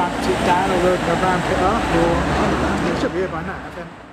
back down the road and around it up, or it should be here by now, I think.